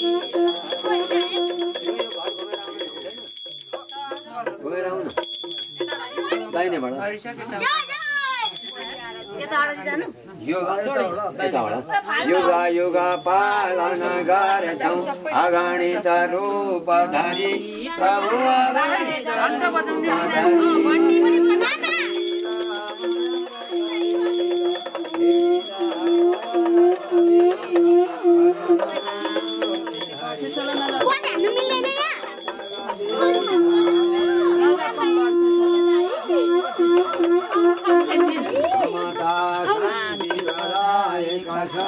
आउनु युगा युगा पालन गरेछौ अगणित रूप धरी प्रभु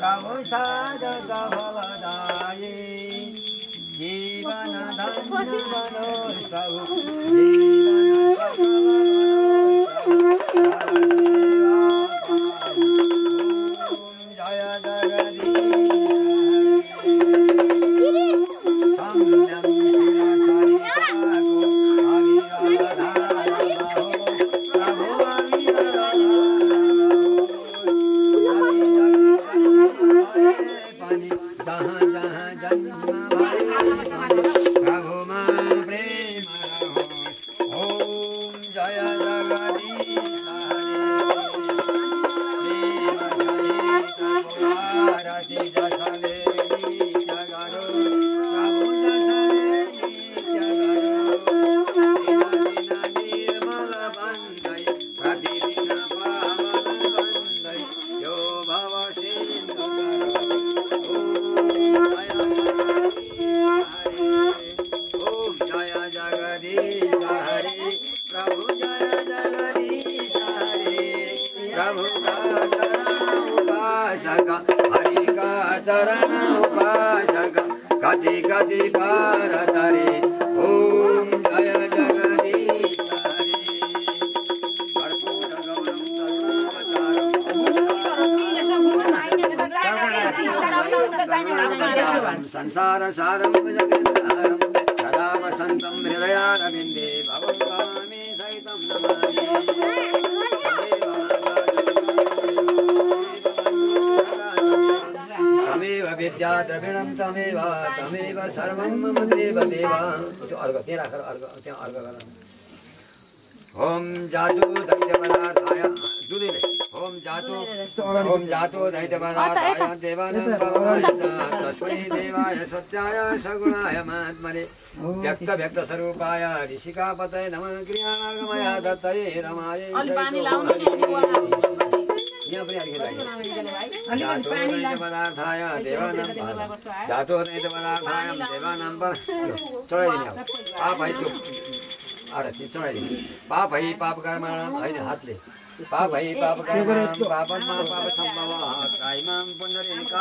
ಸಂಸಾರದ ಸಫಲದಾಯಿ ಜೀವನದ ಮನೋತ್ಸವ ఉపాసక హరికా చరణ ఉపాసక కచి కచి భారతరి ఓం జయ జగదీశ కర్పూర గౌరం తరుణావతారం సంసార సారం సదా వసంతం హృదయారవిందే భవం స్వామి సైతం నమామి. द्रविणं तमेव तमेव सर्वं मम देव देव। त्यो अर्घ त्यहाँ राखेर अर्घ त्यहाँ अर्घ गर ओम जातु दैत्य पदार्थाय दुधैले ओम जातु ओम जातु दैत्य पदार्थाय देवानां तस्मै देवाय सत्याय सगुणाय महात्मने व्यक्त व्यक्त स्वरूपाय ऋषिकापतये नमः क्रियागमय दत्तये रमाय पदार्थाय देवानां जातो दैत्य पदार्थाय देवानां पर चढाइदिने। पाप है त्यो। आरती चढाइदिने। पाप है पाप कर्माणाम होइन हातले। पाप है पाप कर्माणाम पापमा पाप सम्भव पुण्डरीका